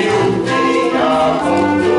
Koník be a odtůvko